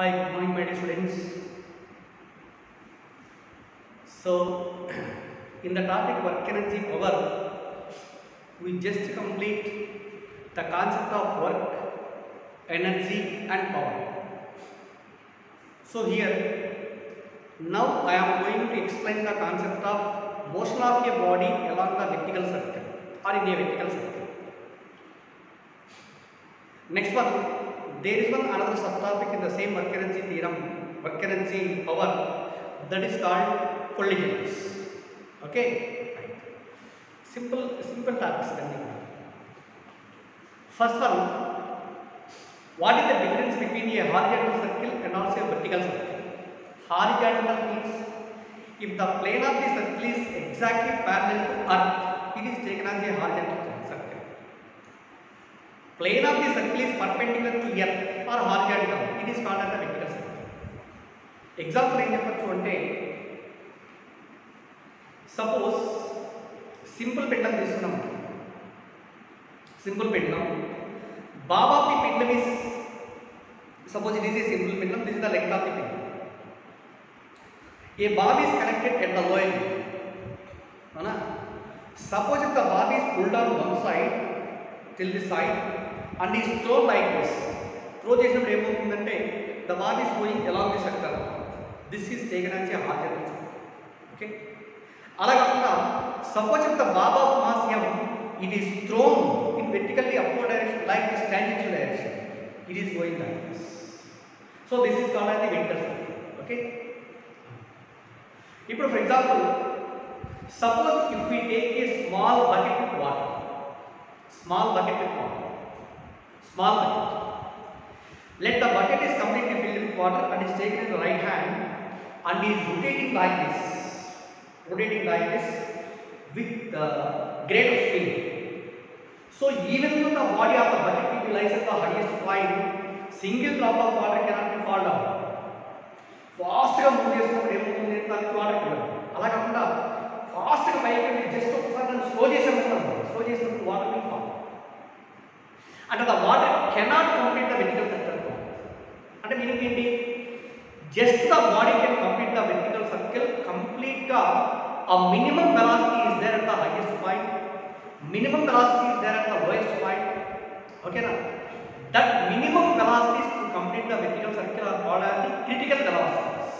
Hi, good morning, my dear students. So, in the topic work energy power, we just complete the concept of work, energy, and power. So, here now I am going to explain the concept of motion of a body along the vertical circle or in a vertical circle. Next one, there is one another subtopic in the same work theorem, work power that is called collisions. Okay. Simple, simple topics. Then. First one, what is the difference between a horizontal circle and also a vertical circle? Horizontal means if the plane of the circle is exactly parallel to earth, it is taken as a horizontal circle. Plane of the circle is perpendicular to earth or horizontal, it is called as a vertical circle. Example ఏం చెప్పచ్చు అంటే suppose simple Pendem తీసుకున్నాం simple pendulum bob of the pendulum is suppose it is a simple pendulum this is the length of the pendulum a bob is connected at the lower అవునా suppose if the bob is pulled on one side till the side and is throw like this throw చేసినప్పుడు ఏమవుతుందంటే the ball is going ఎలా the circle this is taken as a okay అలా కాకుండా suppose if the bob of మాస్యం it is thrown in vertically upward direction like the standing direction it is going like this so this is called as the venter okay ఇప్పుడు for example suppose if we take a small bucket water Small bucket with water small bucket. Let the bucket is completely filled with water and is taken in the right hand and is rotating like this, rotating like this with the great speed. So even though the body of the bucket will be lies at the highest point, single drop of water cannot be fall down. ఫాస్ట్గా move చేసినప్పుడు ఏమవుతుంది దానికి water కింద అలా కాకుండా ఫాస్ట్గా పైకి వెళ్ళి జస్ట్ ఒకసారి దాన్ని స్లో చేసామనుకున్నాం స్లో చేసినప్పుడు వాటర్ విల్ ఫాల్ అంటే the water cannot complete the vertical circle అంటే మీనింగ్ ఏంటి just the body can complete the vertical circle కంప్లీట్గా ఆ minimum velocity is there at the highest point minimum velocity is there at the lowest point ఓకేనా that minimum velocities to complete the vertical circle are called as the critical velocities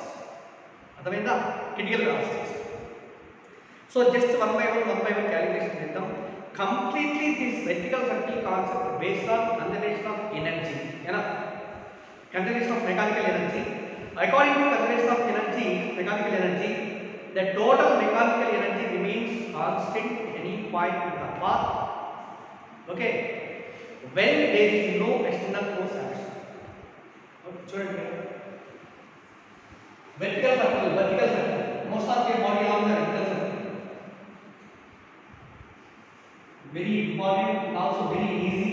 అర్థమైందా critical velocities so just one by one one by one calculation చేద్దాం completely this vertical circle concept based on conservation of energy enough conservation of mechanical energy according to conservation of energy mechanical energy the total mechanical energy remains constant at any point in the path okay when there is no external force action okay, చూడండి vertical circle vertical circle most of your body along the vertical circle very important and also very easy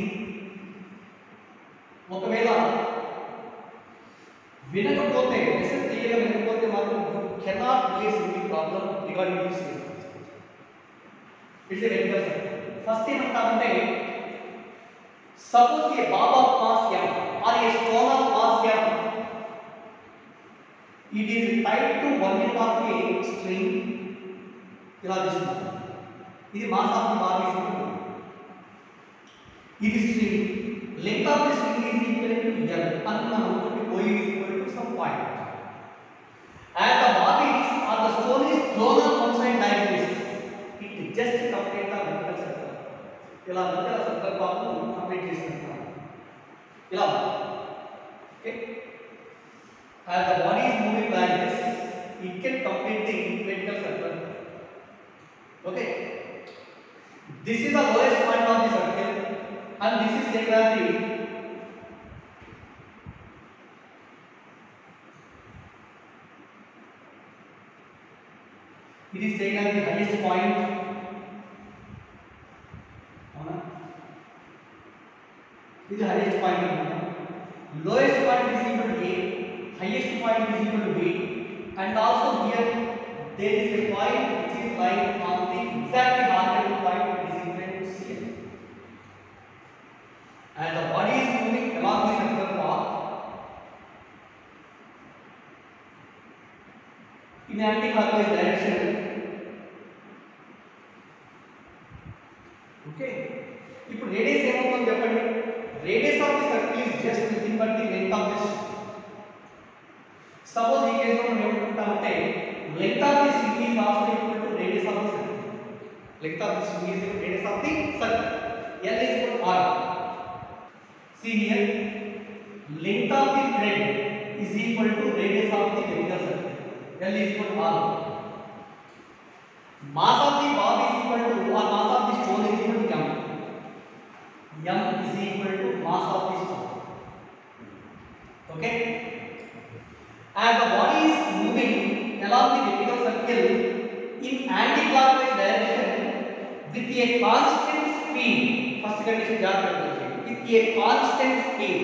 ఒకవేళ వినకపోతే lesson క్లియర్గా వినకపోతే మాత్రం cannot place any problem regarding this it's a very first ఏమంటామంటే suppose a bob of mass M or a stone of mass M it is tied to one end of a string ఇలా తీసుకుంటాం ఇది mass of the bob is ఇది string length of the string is equal to L అని మనం అనుకుంటే O is equal to some point as the body is or the stone is thrown on one side like this it just complete the vertical circle ఇలా vertical circle బాబు complete చేసుకుంటాం ఇలా okay as the body is moving like this it can complete the vertical circle okay This is the lowest point of the circle and this is exactly it is taken the highest point is the highest point lowest point is equal to a highest point is equal to b and also here there is a point which is lying on the exactly as the body is moving along the circular path in anti-clockwise direction. Okay ఇప్పుడు radius ఏమవుతుంది చెప్పండి radius of the circle is just nothing but the length of this suppose ఈ కేసులో మనం ఏమనుకుంటామంటే length of the string is also equal to radius of the circle length of the string is equal to radius of the circle. L is equal to R. see here length of the thread is equal to radius of the vertical circle l is equal to r mass of the bob is equal to or mass of the stone is equal to m m is equal to mass of the stone okay as the body is moving along the vertical circle in anticlockwise direction with a constant speed first condition yaad kar lo with a constant speed.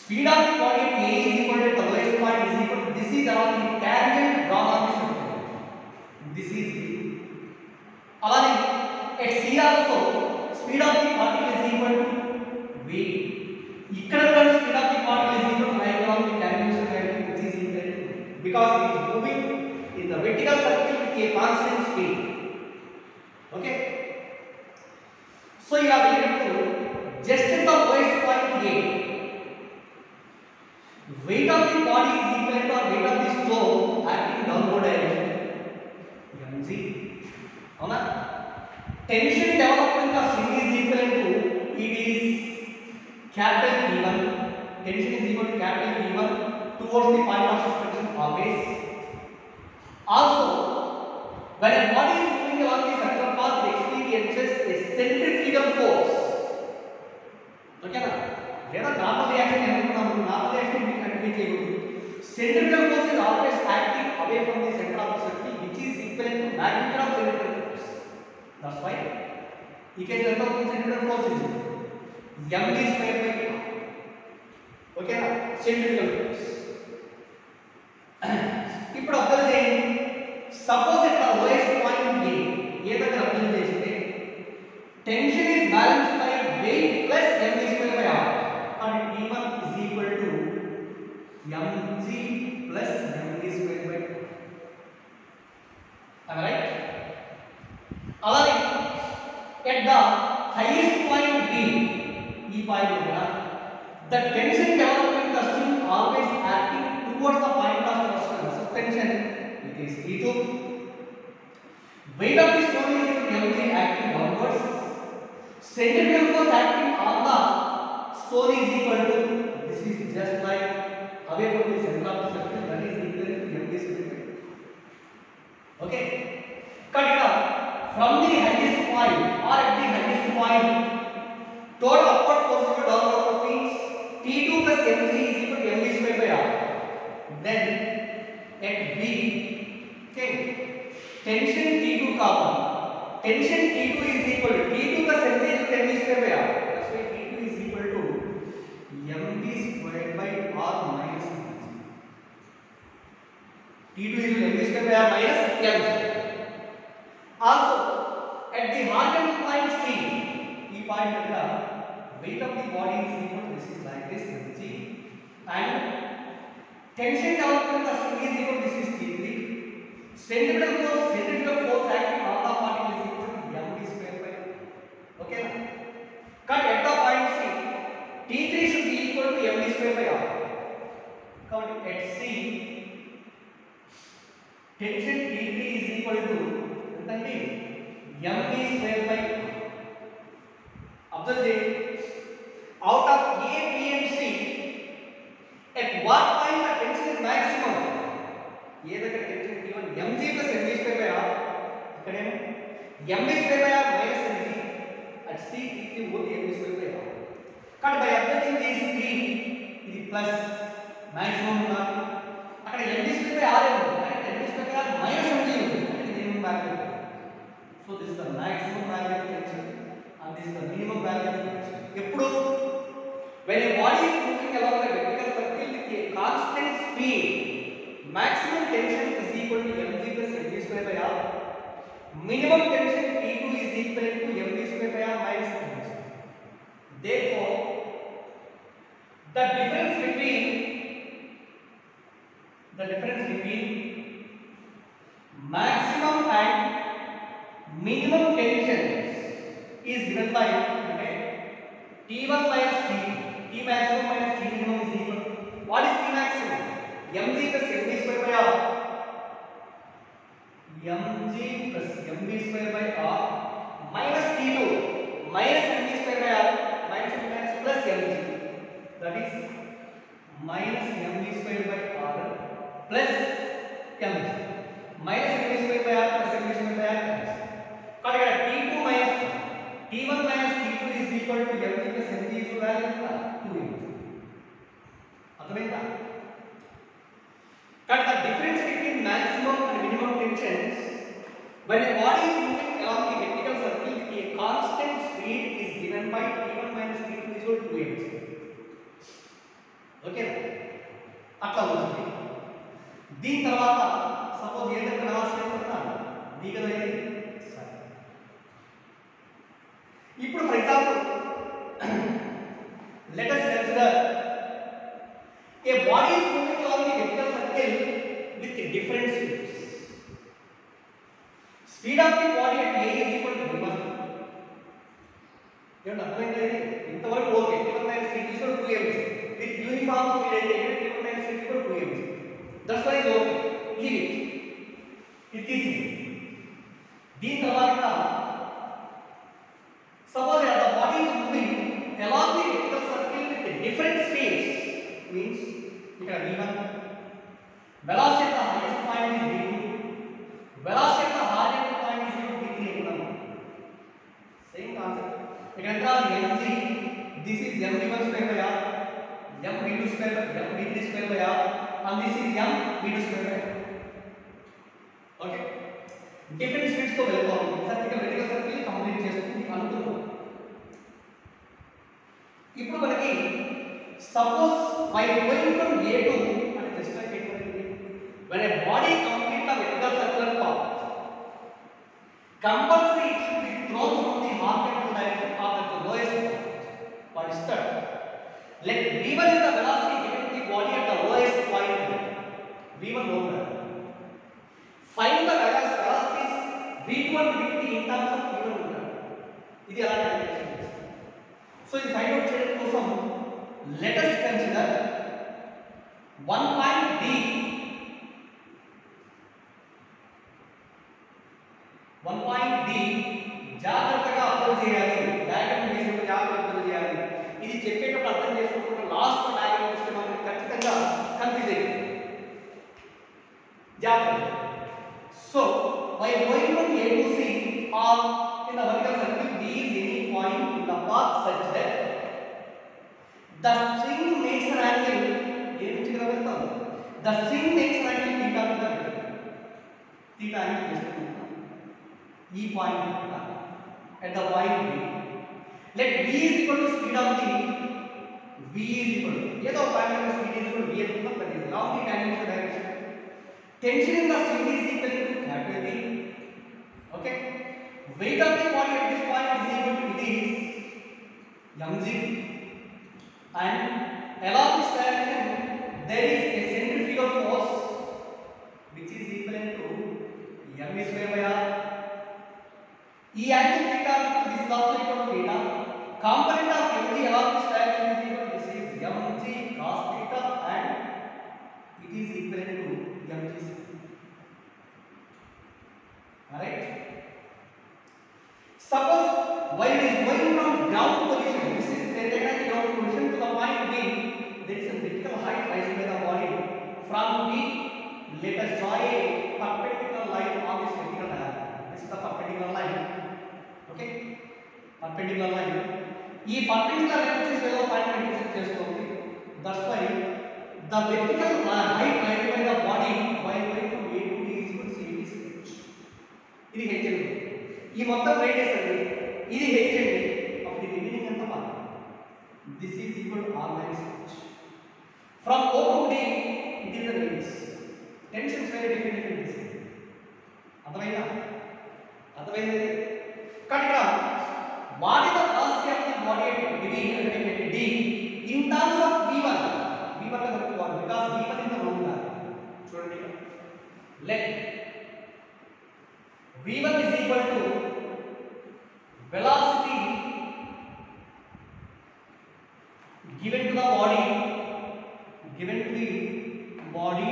Speed of the body at A is equal to the lowest point is equal to this is along the tangent drawn on the circle. This is B. అలానే at C also speed of the particle is equal to V. ఇక్కడ కూడా speed of the particle is equal to I along the tangential line which is equal to because it is moving in the vertical circle with a constant speed. Okay. So you are able to just as the weight point gain. Weight of the body is equivalent or weight of the stone acting downward direction. mg. Ona? Tension development of swing is equivalent to it is capital V1. Tension is equal to capital V1 towards the point of suspension always. Also, when a body is moving along the circle path, it experiences a centrifugal force. ఓకేనా లేదా normal reaction అనుకున్నాము normal reaction మీకు continue చేయకూడదు centrifugal force is always acting away from the centre of the circle which is equal to magnitude of centrifugal force that's why ఈ case ఎంత అవుతుంది centrifugal force is m is square by r ఓకేనా centrifugal force ఇప్పుడు observe చేయండి suppose ఇక్కడ lowest point A A దగ్గర observe చేస్తే tension is balanced by weight plus m mg plus mv square by 2 am i right alright at the highest point b ee point hoga the tension development custom always acting towards the point of torsion so tension it is e2 weight of this stone is mg acting downwards centrifugal force acting on the stone is equal to this is just like away from the center of the circle that is equal to mg square okay cut it off from the highest point or at the highest point total upward force to downward force means T2 plus mg is equal to mg square by r then at B okay tension T2 comma tension T2 is equal to T2 plus mg is equal to mg square by r that's why T2 is equal to mg square by r minus mg T2 is equal to mg square minus m. Also, at the margin of point C, we find that the weight of the body is equal to this is like this, this is G, and tension down to the string is equal to this is T3. Centripetal force, centripetal force acting on the particle is equal to md square by Okay, na? Cut at the point C. T3 should be equal to md square by r. Count at C. tension T3 is equal to ఎంతండి mv square by r observe చేయండి out of A, B and C at what point the tension is maximum A దగ్గర tension T1 mg plus mg square by r ఇక్కడేమో mg square by r minus mg at C T3 only mg square by r కానీ by observing these three ఇది plus maximum ఉన్నారు అక్కడ mg square by r ఏమో at this because minus something at the minimum value so this is the maximum value of tension and this is the minimum value of tension eppudu when a body is moving along the vertical circle with a constant speed maximum tension is equal to mg plus mv square by r minimum tension p2 is equal to mv square by r minus mg therefore the difference between the difference between minimum tension is given by అంటే T1 minus T T maximum minus T minimum is equal what is T maximum mg plus mv square by r mg plus mv square by r minus T2 minus mv square by r minus mv minus plus mg that is minus mv square by r plus mg minus mv square by r plus mv square by r కాబట్టి ఇక్కడ t2 minus t1 minus t2 is equal to mg plus mg is value ఎంత 2mg అర్థమైందా కాబట్టి the difference between maximum and minimum tensions when a body is moving along the vertical circle with a constant speed is given by t1 minus t2 is equal to 2mg ఓకేనా అట్లా వచ్చింది దీని తర్వాత suppose ఏదైనా velocity అనుకుంటున్నాను the కదా ఇది సరే ఇప్పుడు for example let us consider a body is moving along the vertical circle with different speeds speed of the body at a is equal to v1 ఏమన్నా అర్థమైందా ఇది ఇంతవరకు okay t1 minus t2 is equal to 2mg with uniform speed అయితే t1 minus t2 is equal to 2mg that's why it's okay leave it it is body complete the vertical circular path compulsory it should be thrown from the horizontal direction or at the lowest point what is that let v1 is the velocity given to the body at the lowest point v1 over find the velocity velocities v2 and v3 in terms of v1 ఉంటారు ఇది ఎలా calculation చేస్తాం so ఇది find out చేయడం కోసం let us consider one point D one point D జాగ్రత్తగా అర్థం చేయాలి డయాగ్రామ్ చేసినప్పుడు జాగ్రత్తగా అర్థం చేయాలి ఇది చెప్పేటప్పుడు అర్థం చేసుకుంటే లాస్ట్ డయాగ్రామ్ వస్తే మనకి ఖచ్చితంగా కన్ఫ్యూజ్ అవుతుంది జాగ్రత్త so by going from A to C or in the vertical circle B is any point in the path such that the string makes an angle ఏ నుంచి ఇక్కడ వెళ్తాం the string makes an angle theta to the vertical E point at the point B. Let V is equal to speed of the V is equal to ये तो point का speed is equal to V मतलब कर दिया along the tangential direction. Tension in the CD is equal to capital T. Okay. Weight of the point at this point is equal to it is mg and along this direction there is a centrifugal force which is equal to m square by r E and theta, is also equal to theta. Component of mg half this fraction is equal to this is mg cos theta and it is equivalent to mg. Alright. Suppose while it is going from ground position, this is the taken at ground position to the point B, there is a vertical height rising by the body. From B, let us draw a perpendicular line on this vertical line. This is the perpendicular line. Okay? Line ఈ perpendicular line వచ్చేసి ఏదో point intersect చేస్తుంది that's why the vertical height line by the body by by from A to B is equal to AB square ఇది H అండి ఈ మొత్తం radius అండి ఇది హెచ్ అండి అప్పుడు ఇది రిమైనింగ్ ఎంత మాట this is equal to R minus H from O to D it is the radius tensions very different different అర్థమైందా? అర్థమైంది? కానీ ఇక్కడ What is the first step the body reveal ultimately D? In terms of V1, V1 Because V1 is the wrong value. Let V1 is equal to velocity given to the body given to the body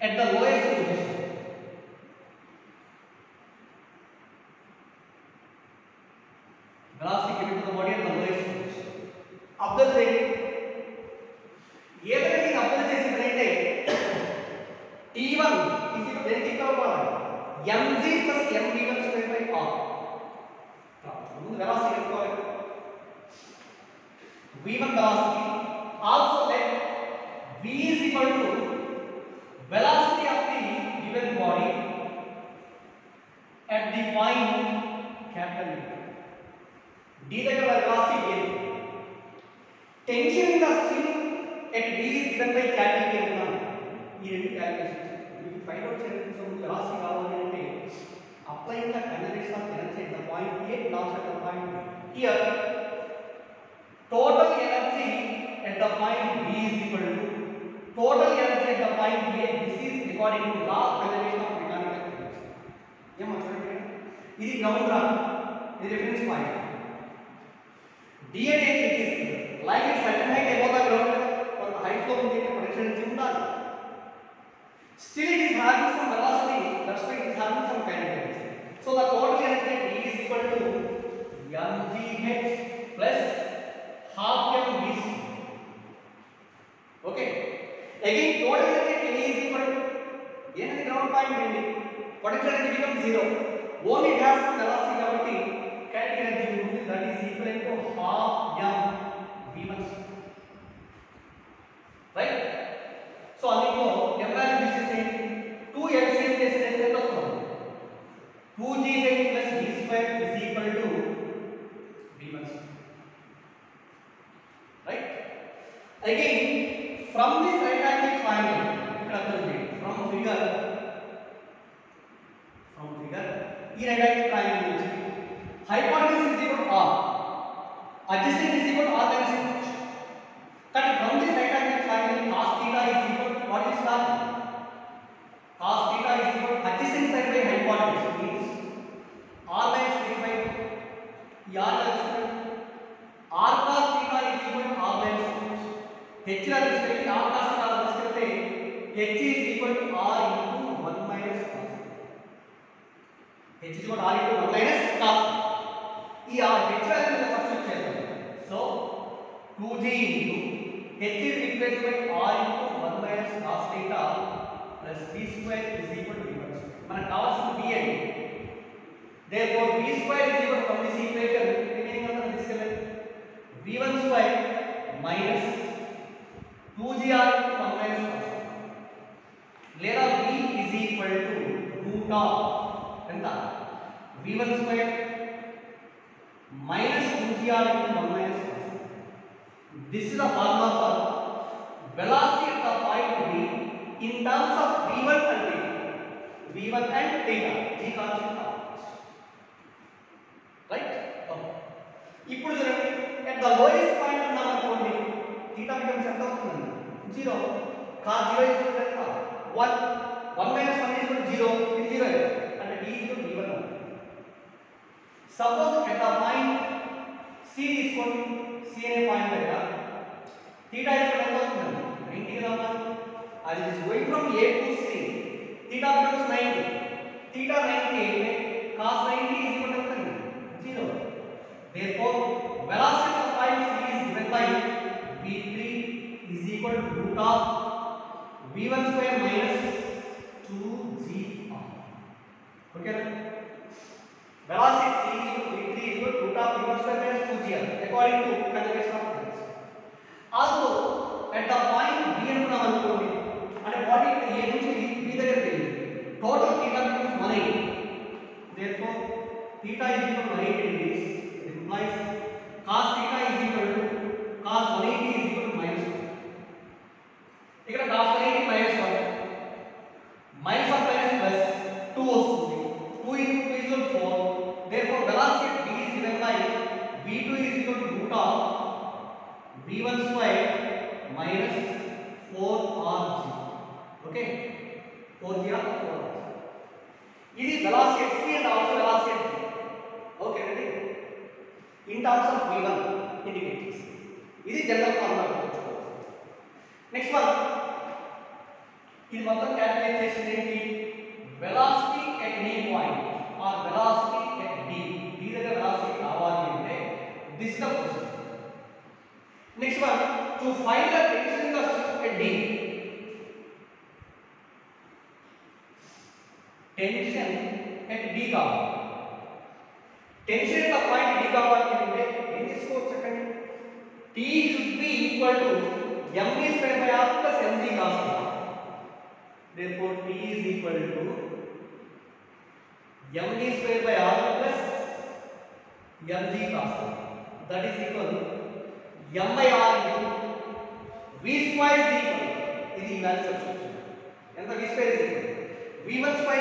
at the lowest position. energy at the point A. This is according to law of conservation of mechanical energy. ఏమో చూడండి ఇది ground రా ఇది reference point D అనేది it is like it certain height above the ground కొంత height లో ఉంది potential energy ఉండాలి still it is having some velocity that's why it is having some kinetic energy so the total energy at D is equal to mgh plus half mvc okay again total energy at A is equal to ఏంటంటే ground point అండి potential energy become zero only it has velocity కాబట్టి kinetic energy ఉంటుంది that is equal to half m v1 right so అందులో m value తీసేసేయండి 2 LCM చేసేస్తే ఎంత వస్తుంది 2gh plus d square is equal to v1 right again from this right angle triangle ఇక్కడ observe చేయండి from figure from figure ఈ right angle triangle నుంచి hypotenuse is equal to r adjacent is equal to r minus h కానీ from this right angle triangle cos theta is equal to what is cos cos theta is equal to adjacent side by hypotenuse means r minus 35 ఈ r తెలుసుకుంటే r cos h లా తీసుకెళ్ళి r cos theta లా తీసుకెళ్తే h is equal to r into 1 minus cos h is equal to r into 1 minus cos ఈ r h value substitute చేద్దాం so 2g into h is replaced by r into 1 minus cos theta plus b square is equal to v1 మనకు కావాల్సిన b అండి therefore b square is equal to from this equation remaining అంతా తీసుకెళ్ళండి v1 square minus 2gr into 1 minus cos లేదా v is equal to root of ఎంత v1 square minus 2gr into 1 minus cos this is the formula for velocity at the point B in terms of v1 and theta. v1 and theta. g constant of right? Okay. ఇప్పుడు చూడండి at the lowest point ఉన్నాం అనుకోండి theta becomes equal to 0 cos 0 is equal to 1 1 minus 1 is equal to 0 is 0 and d is equal to even 1 suppose at the point c is equal to c and a point area theta is equal to 90 degree as it is going from a to c theta becomes 90 theta 90 में cos 90 is equal to 0 therefore velocity of the point c is given by v3 is equal to root of v1 square minus 2g r. Okay? Velocity v3 is equal to root of v1 square minus 2g r according to conjugation of things. Also, at the point b and now we and what is the age which b that is total theta becomes 180. Therefore, theta is equal to 180 degrees. It implies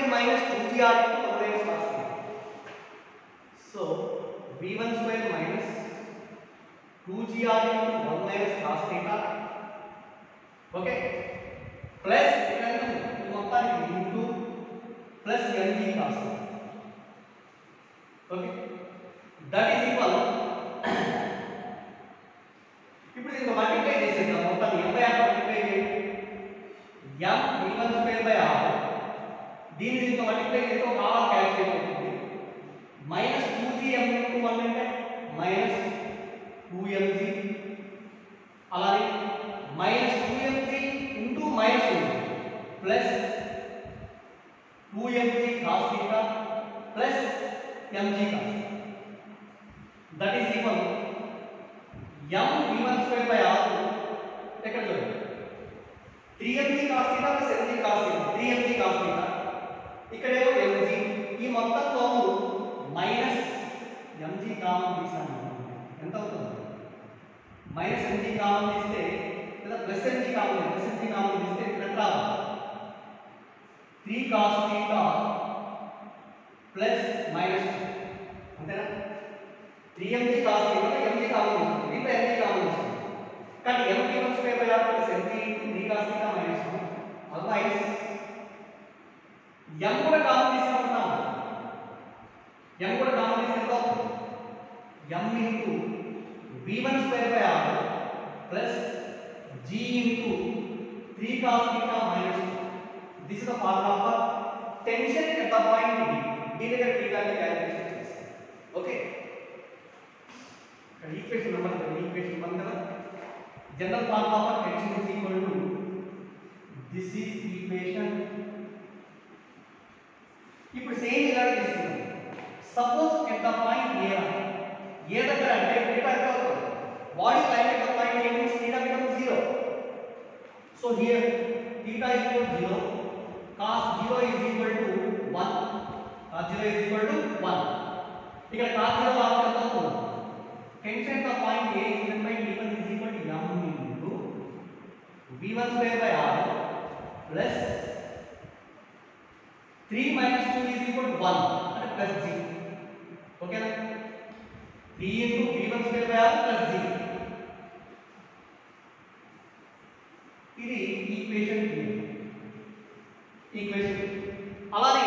minus two B R को पकड़े इस पास में so B one square minus two G R one minus pass theta okay plus plus N G pass okay that is equal to plus theta minus two otherwise m கூட common discuss பண்ணலாம் m கூட common discuss பண்ணலாம் m into v1 square by r plus g into 3 cos theta minus 2 this is the formula for tension at the point d d लेकर t का calculation okay equation number equation number general formula for tension is equal to tension is equal to this is equation ఇప్పుడు same ఇలా తీసుకుందాం suppose at the point A A దగ్గర అంటే theta ఎంత అవుతుంది body line at the point A means theta becomes 0 so here theta is equal to 0 cos 0 is equal to 1 cos 0 is equal to 1 ఇక్కడ cos 0 last ఎంత అవుతుంది tension at the point A given by d1 is equal to m into v1 square by r plus 3 minus 2 is equal to 1 అంటే plus g ఓకేనా d into v1 square by r plus g ఇది equation equation అలానే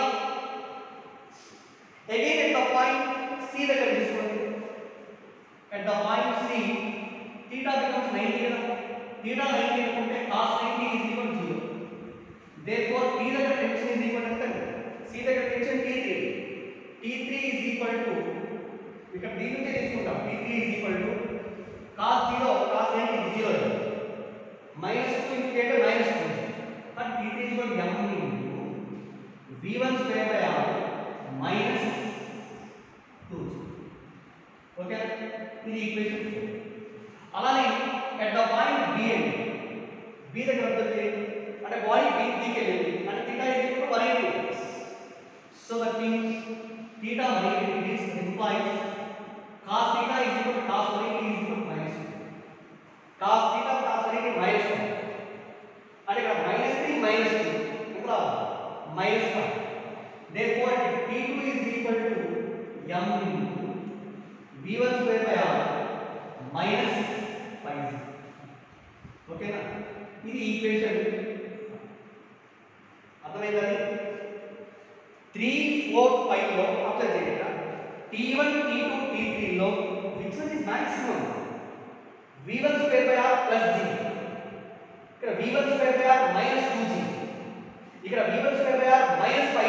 again at the point C దగ్గర తీసుకోండి at the point C theta becomes 90 కదా theta 90 అనుకుంటే cos 90 is equal to 0 therefore t దగ్గర tension is equal to ఎంత C దగ్గర tension t3 t3 is equal to ఇక్కడ d నుంచే తీసుకుంటాం t3 is equal to cos 0 cos 90 is 0 minus 2 into k minus 2 but t3 is equal to m into v1 square by r minus 2 okay ఇది equation అలానే at the point B అండి B దగ్గర ఉంటుంది అంటే body B బీకి వెళ్ళింది అంటే theta is equal to 180 degrees so that means theta 180 degrees implies cos theta is equal to cos 180 is equal to minus 2 cos theta cos 180 minus 2 అంటే ఇక్కడ minus 3 minus 2 ఎంత minus 1 therefore t2 is equal to m into v1 square by r minus 5 ఓకేనా ఇది equation అర్థమైందా three four five లో observe చేయండి T one T two T three లో which one is maximum V one square by R plus G ఇక్కడ V one square by R minus two G ఇక్కడ v1 square by r minus 5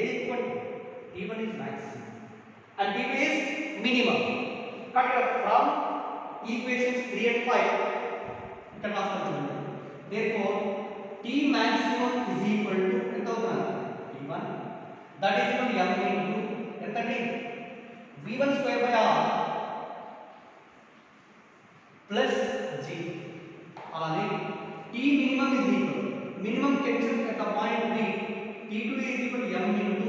ఏది ఎక్కువ t1 is maximum and t2 is minimum కాబట్టి ఇక్కడ from equations 3 and 5 ఇక్కడ రాస్తాను చూడండి therefore t maximum is equal to ఎంత అవుతుంది t1 that is equal to m into ఎంత అండి v1 square by r plus g అలానే t minimum is equal minimum tension at the point b t2 is equal to m into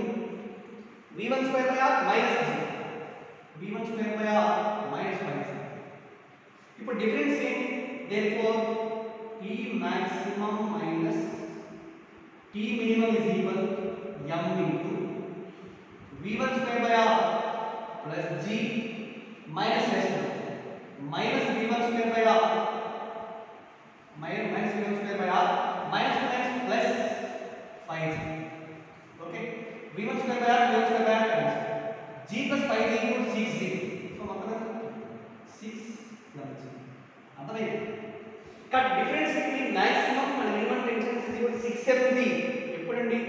v1 square by r minus g v1 square by r minus minus ఇప్పుడు difference ఏంటి therefore T maximum minus T minimum is equal m into V1 square by R plus G minus S1 minus V1 square by R minus minus V1 square by R minus x plus 5G. Okay, V1 square by R V1 square by R times G plus 5G equals 6G. So मतलब 6 m G. आता है cut difference between maximum and minimum tension is equal 6 mg ఎప్పుడండి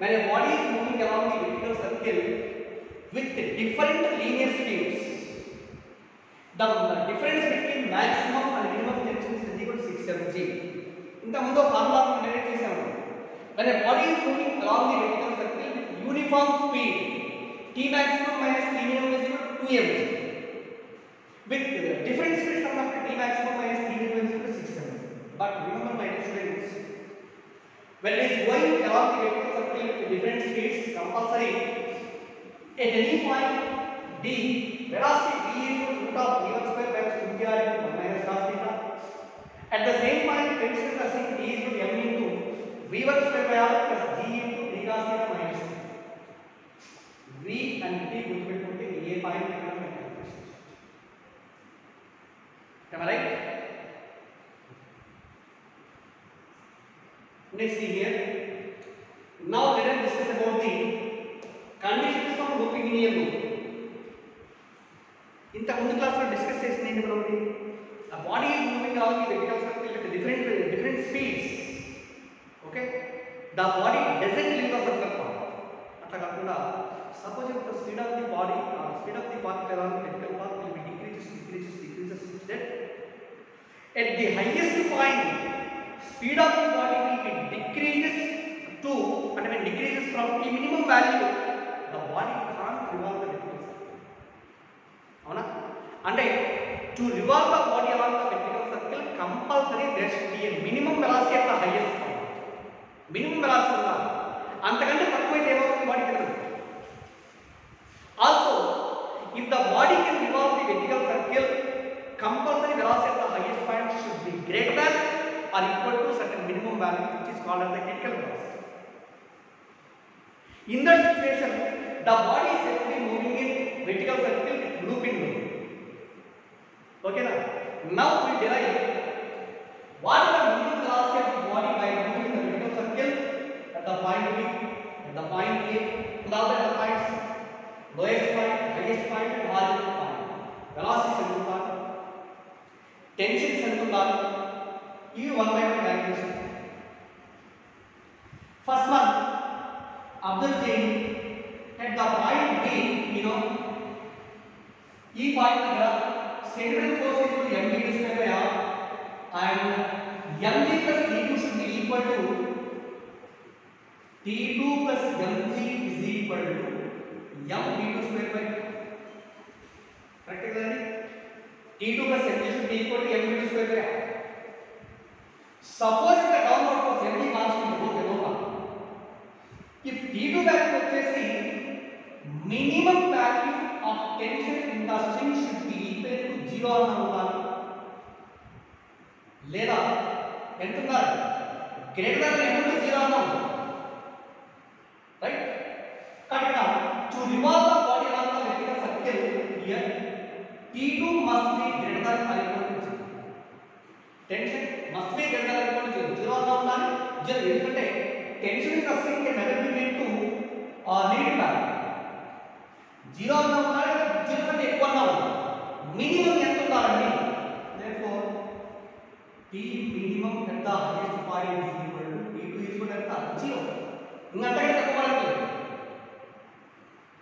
when a body is moving along the vertical circle with different linear speeds the, the difference between maximum and minimum tension is equal to 6 mg ఇంత ముందు formula direct చేసాము when a body is moving along the vertical circle with uniform speed t maximum minus t minimum is equal to 2 mg with uh, different speeds come up to t maximum minus but remember my dear students when it is going along the vertical circle with different speeds compulsory at any point d velocity v is equal to root of v1 square minus 2pr into 1 minus cos theta at the same point tension is the same d is equal to m into v1 square by r plus g into d cos theta minus v and d గుర్తుపెట్టుకుంటే ఏ point దగ్గర Am I right? Next see here. Now let us discuss about the conditions of looping in a loop. ఇంత ముందు క్లాస్లో discuss చేసింది ఏంటి మనం ఆ body is moving all the vehicle circle with different different speeds okay the body doesn't leave the circle path అట్లా కాకుండా suppose ఇప్పుడు speed of the body speed of the path along the vertical path will be decreases decreases decreases such that at the highest point speed of the body will be decreases to and when decreases from the minimum value the body can't revolve the ventricles avana and to revolve the body along the ventricular circle compulsory there should be a minimum velocity at the highest point minimum velocity antha kandu called as the critical mass. In that situation, the body is actually moving in vertical circle looping loop. Okay now. Now we derive what is the moving velocity of the body by moving the vertical circle at the point B, at the point A, and all the other points, lowest point, highest point, and all velocity ಸಂಕುಲ tension ಸಂಕುಲ ಇವು one by one First one, Abdul Jain at the point B, you know, E point the central force is equal to mv square by r and mv plus d2 should be equal to t2 plus mg is equal to m square by correct again t2 plus mg should be equal to mv2 square by r suppose D2 value వచ్చేసి minimum value of tension in the string should be equal to 0 అన్న ఉండాలి లేదా ఎంత ఉండాలి greater than ఎప్పుడు 0 అన్న ఉండాలి right కనుక to revolve the body around the elliptical circle here T2 must be greater than or equal to 0 tension must be greater than equal to 0 అన్న ఉండాలి 0 ఎందుకంటే टेंशन कस्टिंग can never be made to or needed by 0 ಅನ್ನು ಮಾಡಿ 0 ಅನ್ನು equal ನಾವು minimum ಎಂತ ಕಾರಣಿ therefore t minimum at the highest point is equal to t2 is equal to 0 ಇಂಗಂತ ಕೆಲಸ ಮಾಡ್ತೀವಿ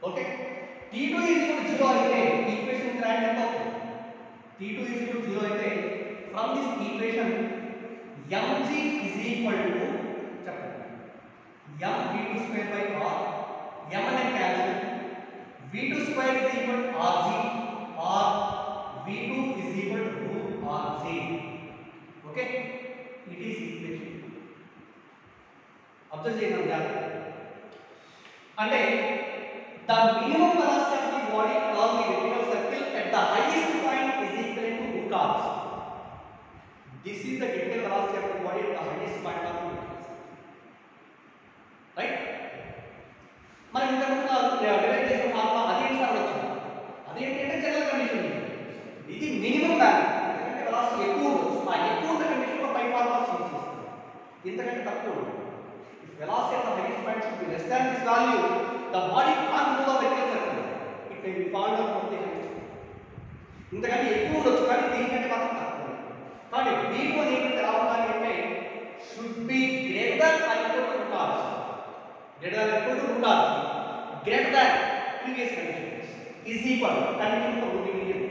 okay t2 is equal to 0 ಇದೆ ಈಕ್ವೇಷನ್ ಕ್ರಾಂಡ್ ಅಂತ t2 is equal to 0 ಇದೆ from this equation mg is equal to m v2 square by r m and cancel v2 square is equal to rg or v2 is equal to root rg okay it is equation observe cheyadam jaaru అంటే the minimum mass of the body along the rectangular circle at the highest point is equal to root r this is the rectangular ఇంతకంటే తక్కువ ఉండదు if velocity at the highest point should be less than this value the body can't move the vertical circle it may be fall down from the height ఇంతకంటే ఎక్కువ ఉండొచ్చు కానీ దీనికంటే మాత్రం తక్కువ కాబట్టి v2 అనేది ఎలా ఉండాలి అంటే should be greater than or equal to root r greater than or equal to root r greater than previous conditions is equal condition for root median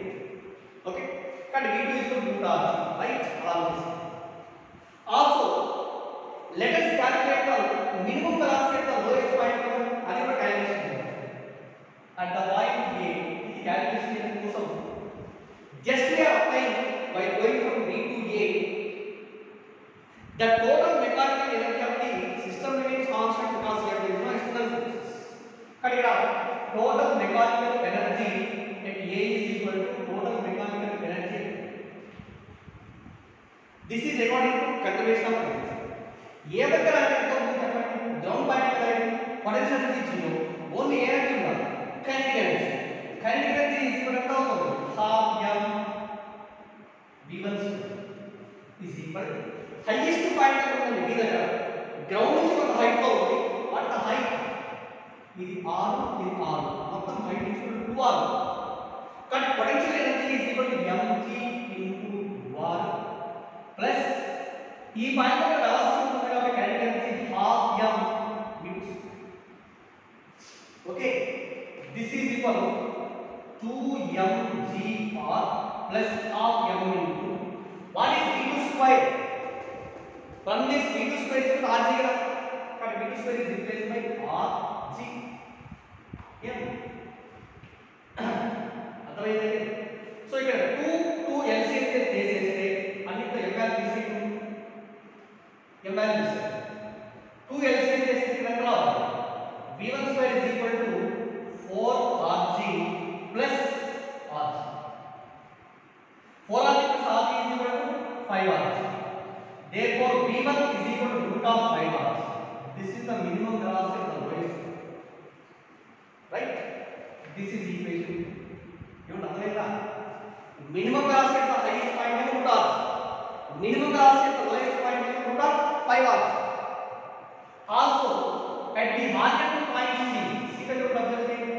okay కానీ v2 is equal to root r right అలా ఉంది also let us calculate the minimum velocity at the lowest point అది కూడా calculation at the point a ఇది calculation కోసం just we are applying by going from b to a the total mechanical energy of the system remains constant because there is no external forces కానీ ఇక్కడ total mechanical energy at a is equal to total mechanical energy this is according to conservation of energy ఏ దగ్గర ఎంత ఉంది చెప్పండి ground point దగ్గర potential energy zero only ఏ energy ఉండాలి kinetic energy kinetic energy ఇప్పుడు ఎంత అవుతుంది half M v1 is equal highest point ఎక్కడ ఉంది మీ దగ్గర గ్రౌండ్ నుంచి కొంత హైట్ లో ఉంది వాట్ ద హైట్ ఇది r ఇది r మొత్తం హైట్ ఈక్వల్ టు 2r కానీ potential energy is equal to mg into r plus ఈ పాయింట్ యొక్క Is equal to 2m g r plus half m into. What is v2 square? From this v2 square is rg. But v2 square is replaced by rg. M. minimum velocity at the highest point is root r minimum velocity at the lowest point is root of 5r also at the marginal point c c దగ్గర కూడా observe చేయండి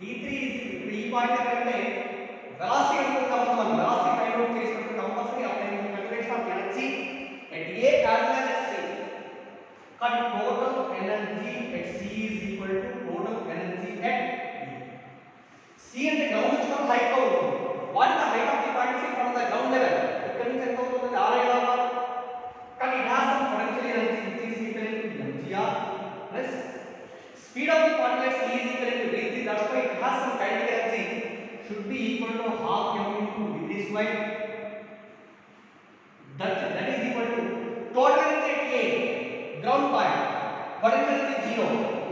t3 is ఇప్పుడు ఈ point దగ్గర అంటే velocity అనుకుంటాం మనం velocity find out చేసినప్పుడు compulsory apply calculation of energy at a as well as c కానీ total energy at c is equal to total energy at b c అంటే గ్రౌండ్ నుంచి మనం హైట్ లో What is the height of the point C from the ground level? It can check out the area of can it has some potential energy which is equal to mgr plus speed of the particle c is equal to v c that's why it has some kinetic energy should be equal to half m into v square that that is equal to total energy at a ground point potential energy zero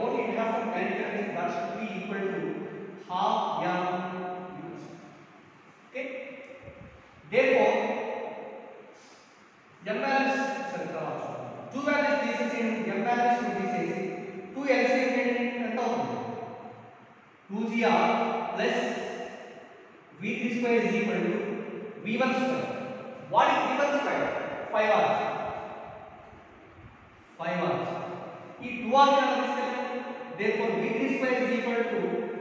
only it has some kinetic energy that should be equal to half m Therefore, m balance sorry cross. Two balance thesis in m balance thesis. Two LCM in and on. Two GR plus V3 square is equal to V1 square. What is V1 square? Five hours. Five hours. If two hours are therefore V3 square is equal to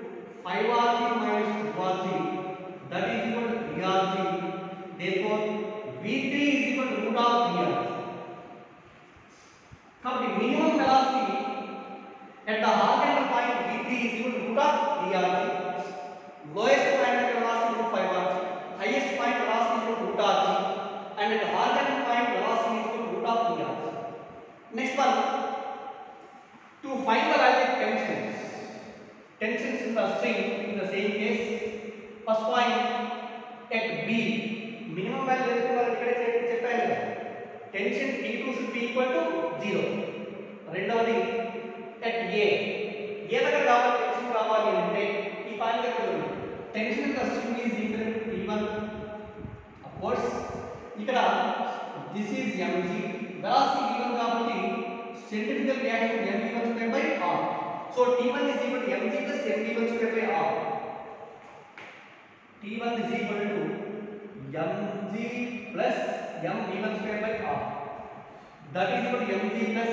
is mg velocity given property centrifugal reaction mv1 square by r so t1 is equal to mg plus mv1 square by r t1 is equal to mg plus mv1 square by r that is equal to mg plus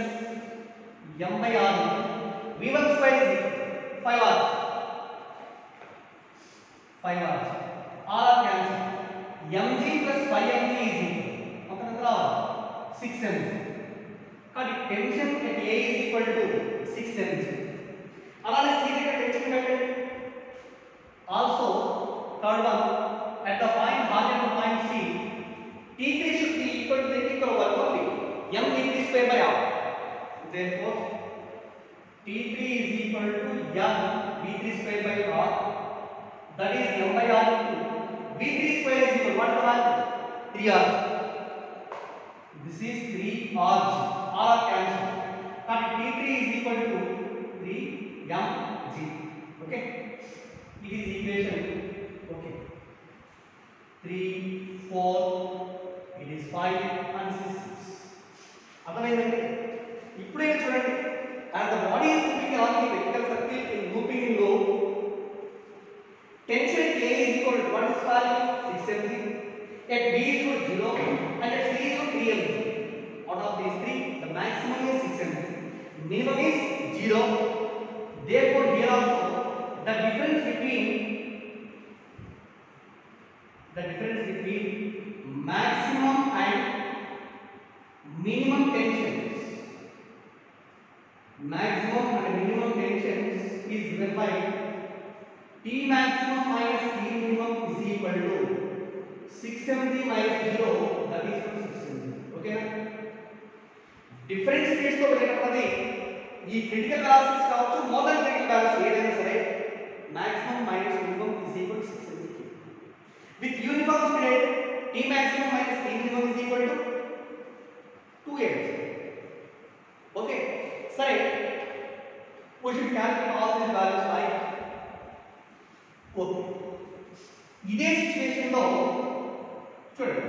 m by r v1 square is equal 5 r 5 r r cancel mg plus 5mg is equal. अपना अंतर आ रहा है 6 mg కాబట్టి tension at A is equal to six 6 mg అలానే C దగ్గర tension కట్టండి Also third one at the point R of the point C T three should be equal to the integral work of V m three square by R therefore T three is equal to m V3 square by R that is m by R into three square is equal to what is the value this is 3r r cancel కాబట్టి t3 is equal to 3mg okay it is equation okay 3 4 it is 5 and 6 అర్థమైందండి ఇప్పుడైనా చూడండి and the body is moving on the vector circle in looping in లో tension A is equal to what is value 6 mg at B is equal to 0 and at C is equal to 3 mg out of these three the maximum is 6 mg minimum is 0 therefore here also the difference between the difference between maximum and minimum tensions maximum and minimum tensions is given by T maximum minus T minimum is equal to 6 mg minus 0 that is equal to 6 mg okay na different speeds తో వెళ్ళినప్పటికీ ఈ critical velocities కావచ్చు more than critical velocity ఏదైనా సరే maximum minus minimum is equal to 6 mg with uniform speed T maximum minus T minimum is equal to 2 mg okay సరే we should calculate all these values right okay ఇదే situation లో చూడండి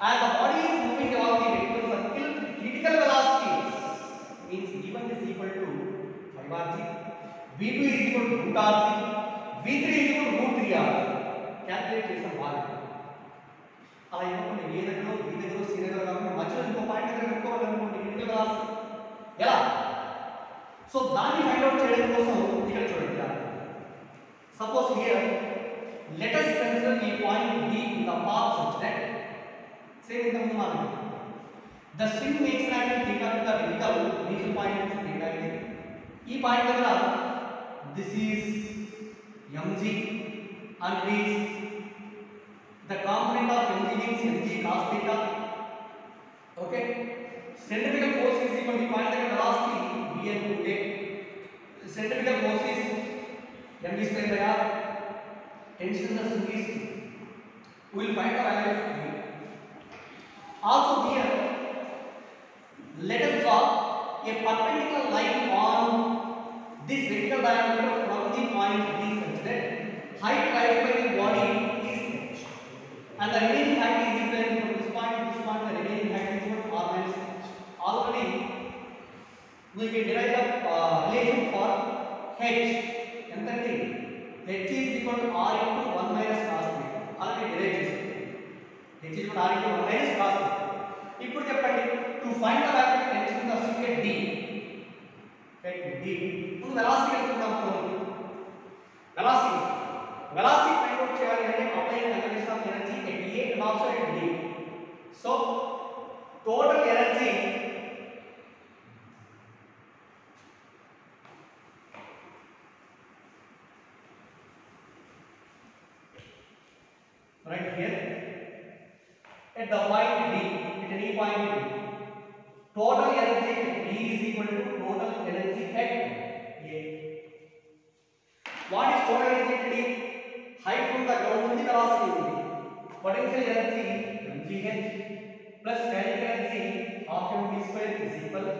as the body is moving along the vector circle critical velocities means v1 is equal to 5 rg v2 is equal to root rg v3 is equal to root 3 rg calculate చేసాం వాళ్ళు అలా ఇవ్వకుండా ఏ దగ్గర B దగ్గర C దగ్గర కాకుండా మధ్యలో ఇంకో పాయింట్ దగ్గర పెట్టుకోవాలనుకోండి క్రిటికల్ వెలాసిటీ ఎలా సో దాన్ని ఫైండ్ అవుట్ చేయడం కోసం ఇక్కడ చూడండి suppose here let us consider the point b in the path such that say in the mumana the string makes an angle theta to the vertical initial point is theta ಇದೆ ಈ point ಅಲ್ಲ this is mg and is the component of mg is mg cos theta okay centrifugal force is equal to point angle velocity v okay u take centrifugal force is mg square by r tension is easy. We will find the value of mu. Also here, let us draw a perpendicular line on this vertical diameter from the point B such that height raised by the body is h. And the remaining height is equal from this point to this point, the remaining height is equal to r minus h. Already, we can derive a uh, relation for h. Entendeu? h is equal to r into 1 minus cos theta already derive చేసాం h is equal to r into 1 minus cos theta ఇప్పుడు చెప్పండి to find the value of tension in the string d right d ముందు velocity కనుక్కుందాం పోనీ velocity velocity find out చేయాలి అంటే apply conversion of energy at a and also at d so total energy the point D, at any point D. Total energy at D is equal to total energy at A. What is total energy at D? Height from the ground to the velocity only. Potential energy mgh plus kinetic energy half mv square is equal. to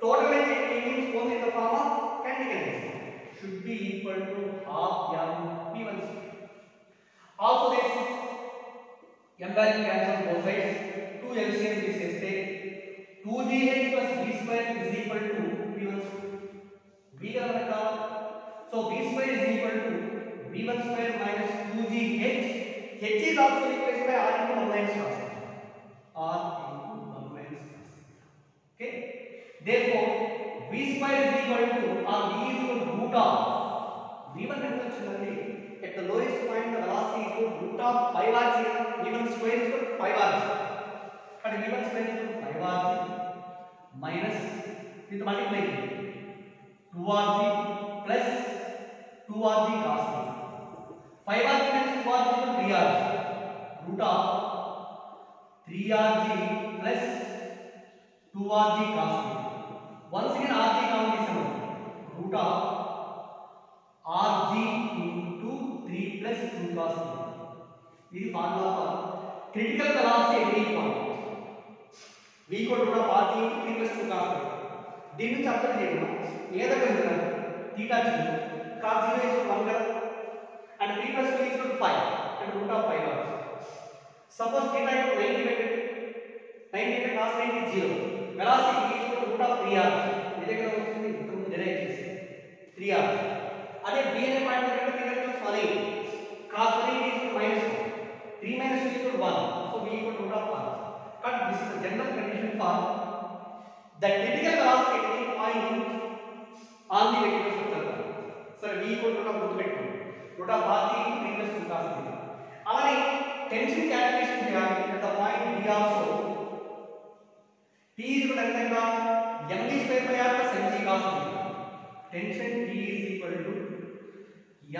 Total energy at D means only the form of kinetic energy should be equal to half m v1 square. Also there is m value cancels both sides. 2 LCM తీసేస్తే 2gh plus v square is equal to v1 square. v కదా మనకు కావాలి so v square is equal to v1 square minus 2gh h is also replaced by r into 1 minus cos r into 1 minus cos okay therefore v square is equal to or v is equal to root of v1 ఎంత వచ్చిందండి at the lowest point the velocity is equal to root of 5rg v1 square is equal to 5rg but v1 square is equal to 5rg minus with multiply 2rg plus 2rg cos theta 5rg minus 2rg is equal to 3rg root of 3rg plus 2rg cos theta once again rg count is equal root of rg into 3 plus 2 cos theta ఇది formula for critical velocity at any point v equal to root of rg into 3 plus 2 cos theta దీని నుంచి అర్థం చేయడం ఏ దగ్గర ఉంది theta 0 cos 0 is 1 కదా and 3 plus 2 is equal to 5 and root of 5 also suppose theta equal to 90 పెట్టండి 90 అంటే cos 90 is 0 velocity v is equal to root of 3r ఇది దగ్గర వస్తుంది ఇంతకు ముందు డెరైవ్ చేసి 3r అదే b అనే పాయింట్ దగ్గర theta equals 180 cos 180 is equal to minus 1 3 minus 2 is equal to 1 so v equal to root of 1 but this is the general condition for the critical velocity at any point on the vector structure సరే v equal to root of గుర్తుపెట్టుకోండి root of rg into 3 plus 2 cos theta అలానే tension calculation చేయాలి at the point d also t is equal to ఎంత ఇక్కడ mv square by r plus mg cos theta tension t is equal to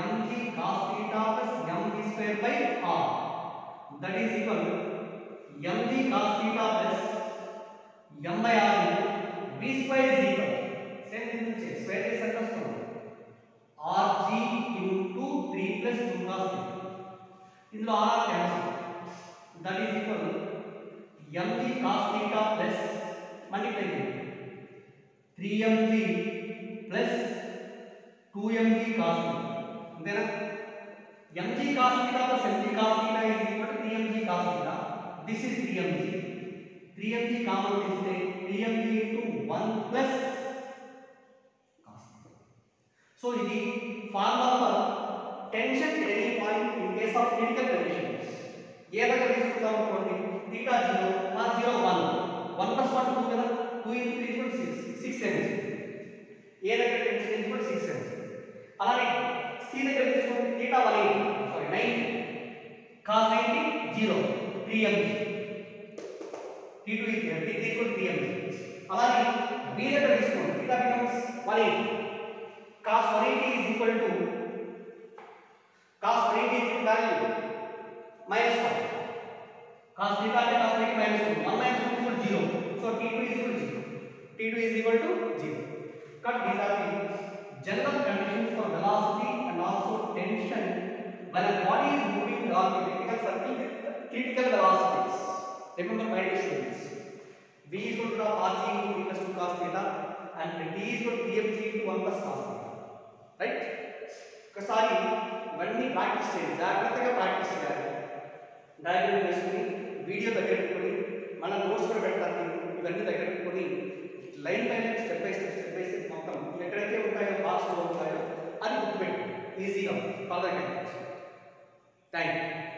mg cos theta plus mv square by r that is equal to mg cos theta plus m by r into v square is equal same thing నుంచి square చేసి ఎంత వస్తుంది rg into 3 plus 2 cos theta ఇందులో r cancel that is equal mg cos theta plus multiply చేయండి 3mg plus 2mg cos theta अंधेरा mg cos theta plus mg cos theta is equal to 3mg cos theta this is 3mg 3mg common this way 3mg into 1 plus cos theta so the formula for tension at any point in case of critical conditions a the condition is found theta 0 cos 0 1 1 plus 1 2 kada 2 into 3 equals 6 6 mg a the condition is equal to 6 mg alright C దగ్గర తీసుకోండి theta 180 sorry 90 cos 90 0 3 mg T2 is there, T3 equal to 3 mg. అలానే B దగ్గర తీసుకోండి theta becomes 180 cos 180 is equal to cos 180 is equal to value minus 1 cos theta అంటే cos 180 minus 1 1 minus 1 is equal to 0 so T2 is equal to 0 T2 is equal to 0 cut these are the general conditions for velocity and also tension when a body is moving along the critical with critical velocities. Remember my students. V is equal to RG into V plus 2 cos theta and D is equal to DFG into 1 plus cos theta. Right? Sorry, when we practice it, ಜಾಗ್ರತೆಗೆ practice ಮಾಡಿ diagram వేసుకుని video దగ్గర పెట్టుకొని మన notes కూడా పెడతాను ఇవన్నీ దగ్గర పెట్టుకొని line by line step by step, step by step. ఎక్కడైతే ఉంటాయో బాక్స్ లో ఉంటాయో అది గుర్తుపెట్టు ఈజీగా తొందరగా థ్యాంక్ యూ